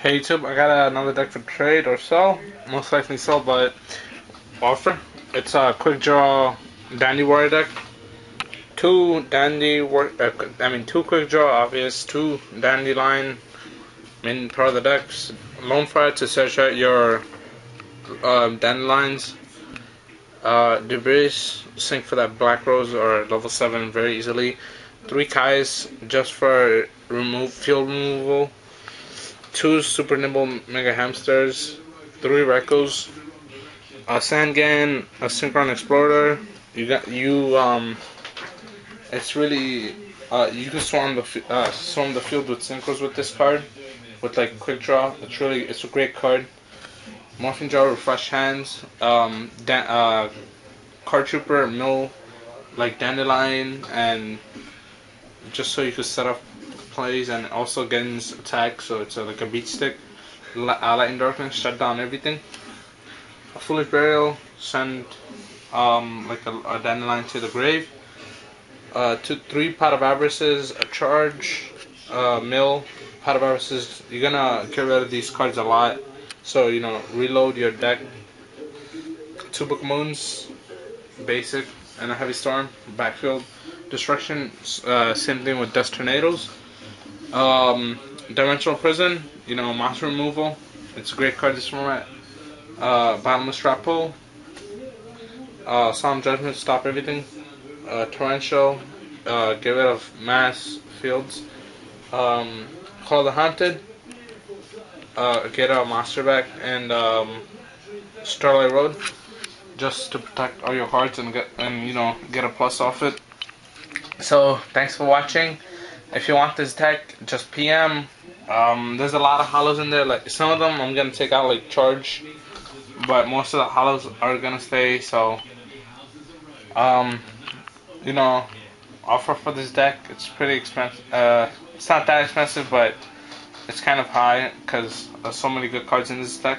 Hey YouTube, I got another deck for trade or sell. Most likely sell, but offer. It's a Quickdraw Dandy Warrior deck. Two Dandy War uh, I mean two Quickdraw obvious, two Dandylion main part of the decks. Lonefire to search out your um, Dandylions. Uh, Debris, sync for that Black Rose or level 7 very easily. Three Kais just for remove field removal two super nimble mega hamsters, three Rekos, a Sangan, a Synchron Explorer. You got you um. It's really uh you can swarm the uh swarm the field with synchros with this card, with like Quickdraw. It's really it's a great card. Morphing Jar, Refresh Hands, um, uh, Card Trooper, Mill, like Dandylion, and just so you could set up plays and also Gen's attack, so it's a, like a beat stick. Uh, Lightning Darkness, shut down everything. A Foolish Burial, send um, like a, a Dandylion to the grave. Uh, two, three Pot of Avarices, a charge, uh, mill, Pot of Avarices. You're gonna get rid of these cards a lot, so you know reload your deck. Two Book Moons, basic, and a Heavy Storm, backfield. Destruction, uh, same thing with Dust Tornadoes. Um, Dimensional Prison, you know, monster removal. It's a great card this format. Uh, Bottomless Trap Pool. Uh, Solemn Judgment, stop everything. Uh, Torrential, uh, get rid of mass fields. Um, Call the Haunted, uh, get a monster back, and um, Starlight Road, just to protect all your cards and get and you know get a plus off it. So thanks for watching if you want this deck, just PM. Um, there's a lot of holos in there. Like some of them, I'm gonna take out like charge, but most of the holos are gonna stay. So, um, you know, offer for this deck. It's pretty expensive. Uh, it's not that expensive, but it's kind of high because there's so many good cards in this deck.